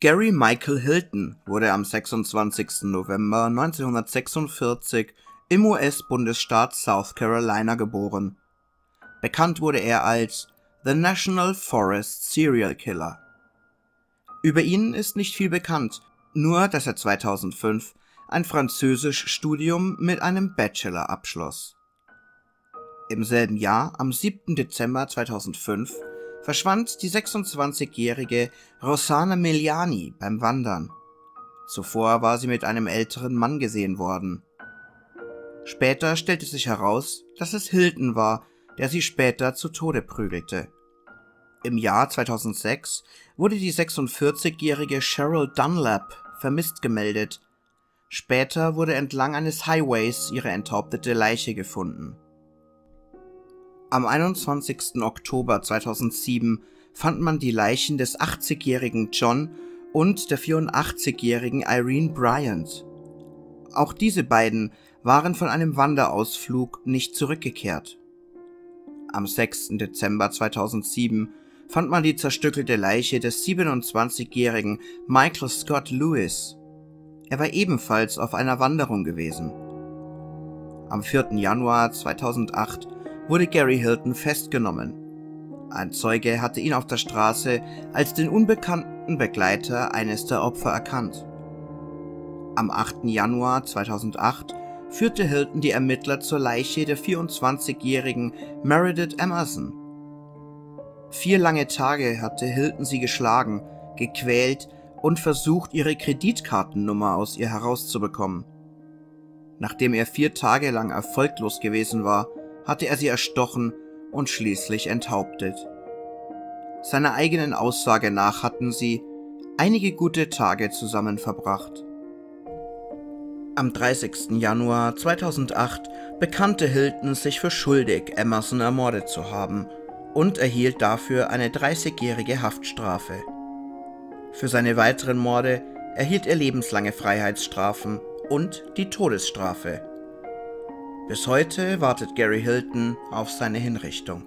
Gary Michael Hilton wurde am 26. November 1946 im US-Bundesstaat South Carolina geboren. Bekannt wurde er als The National Forest Serial Killer. Über ihn ist nicht viel bekannt, nur dass er 2005 ein Französischstudium mit einem Bachelor abschloss. Im selben Jahr, am 7. Dezember 2005, verschwand die 26-jährige Rossana Meliani beim Wandern. Zuvor war sie mit einem älteren Mann gesehen worden. Später stellte sich heraus, dass es Hilton war, der sie später zu Tode prügelte. Im Jahr 2006 wurde die 46-jährige Cheryl Dunlap vermisst gemeldet. Später wurde entlang eines Highways ihre enthauptete Leiche gefunden. Am 21. Oktober 2007 fand man die Leichen des 80-jährigen John und der 84-jährigen Irene Bryant. Auch diese beiden waren von einem Wanderausflug nicht zurückgekehrt. Am 6. Dezember 2007 fand man die zerstückelte Leiche des 27-jährigen Michael Scott Lewis. Er war ebenfalls auf einer Wanderung gewesen. Am 4. Januar 2008 wurde Gary Hilton festgenommen. Ein Zeuge hatte ihn auf der Straße als den unbekannten Begleiter eines der Opfer erkannt. Am 8. Januar 2008 führte Hilton die Ermittler zur Leiche der 24-jährigen Meredith Emerson. Vier lange Tage hatte Hilton sie geschlagen, gequält und versucht, ihre Kreditkartennummer aus ihr herauszubekommen. Nachdem er vier Tage lang erfolglos gewesen war, hatte er sie erstochen und schließlich enthauptet. Seiner eigenen Aussage nach hatten sie einige gute Tage zusammen verbracht. Am 30. Januar 2008 bekannte Hilton sich für schuldig, Emerson ermordet zu haben und erhielt dafür eine 30-jährige Haftstrafe. Für seine weiteren Morde erhielt er lebenslange Freiheitsstrafen und die Todesstrafe. Bis heute wartet Gary Hilton auf seine Hinrichtung.